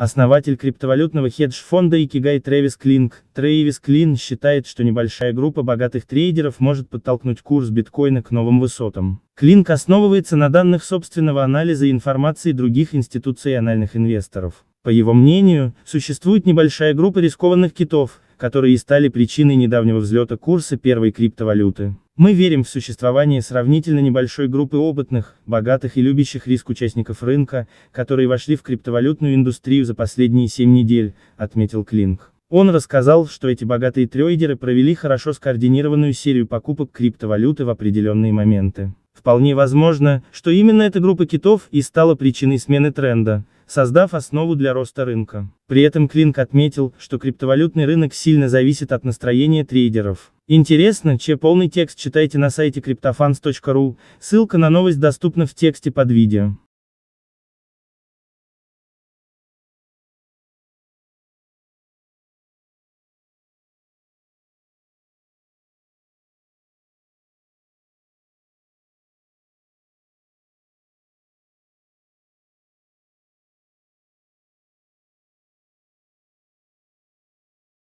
Основатель криптовалютного хедж-фонда Икигай Трэвис Клинк, Трэвис Клин считает, что небольшая группа богатых трейдеров может подтолкнуть курс биткоина к новым высотам. Клинк основывается на данных собственного анализа и информации других институциональных инвесторов. По его мнению, существует небольшая группа рискованных китов, которые и стали причиной недавнего взлета курса первой криптовалюты. Мы верим в существование сравнительно небольшой группы опытных, богатых и любящих риск участников рынка, которые вошли в криптовалютную индустрию за последние 7 недель, отметил Клинк. Он рассказал, что эти богатые трейдеры провели хорошо скоординированную серию покупок криптовалюты в определенные моменты. Вполне возможно, что именно эта группа китов и стала причиной смены тренда, создав основу для роста рынка. При этом Клинк отметил, что криптовалютный рынок сильно зависит от настроения трейдеров. Интересно, че полный текст читайте на сайте cryptofans.ru, ссылка на новость доступна в тексте под видео.